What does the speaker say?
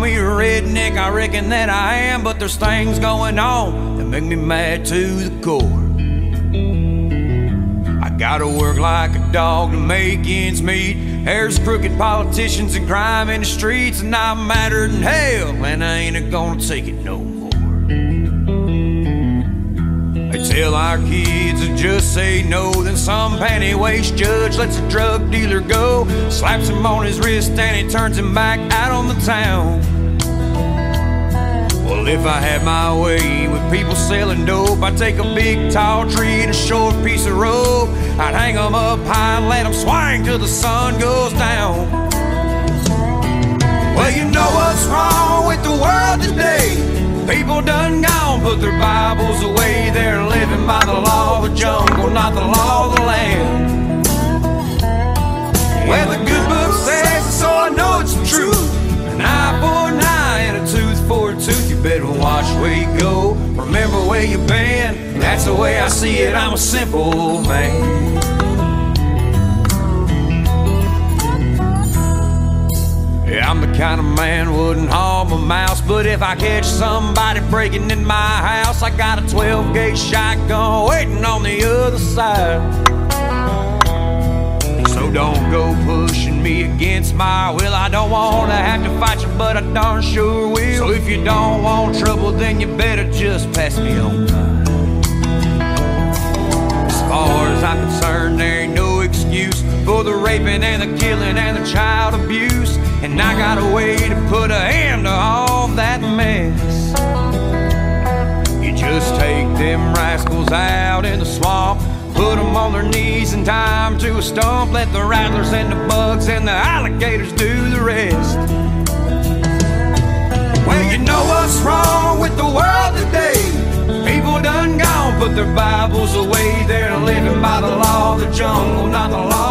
me a redneck, I reckon that I am, but there's things going on that make me mad to the core. I gotta work like a dog to make ends meet. There's crooked politicians and crime in the streets, and I'm madder than hell, and I ain't gonna take it no more. Tell our kids to just say no, then some panty judge lets a drug dealer go, slaps him on his wrist, and he turns him back out on the town. Well, if I had my way with people selling dope, I'd take a big tall tree and a short piece of rope. I'd hang 'em up high and let 'em swing till the sun goes down. Well, you know what's wrong with the world today. People done gone, put their Bibles away. They're by the law of the jungle, not the law of the land. Well, the good book says, it, so I know it's truth. An eye for an eye and a tooth for a tooth. You better watch where you go. Remember where you've been. That's the way I see it. I'm a simple man. I'm the kind of man wouldn't harm a mouse, but if I catch somebody breaking in my house, I got a 12 gauge shotgun waiting on the other side. So don't go pushing me against my will. I don't wanna have to fight you, but I darn sure will. So if you don't want trouble, then you better just pass me on. As far as I'm concerned, there ain't no excuse for the raping and the killing and the child abuse. And I got a way to put a end to all that mess. You just take them rascals out in the swamp, put them on their knees and tie to a stump. Let the rattlers and the bugs and the alligators do the rest. Well, you know what's wrong with the world today. People done gone, put their Bibles away. They're living by the law of the jungle, not the law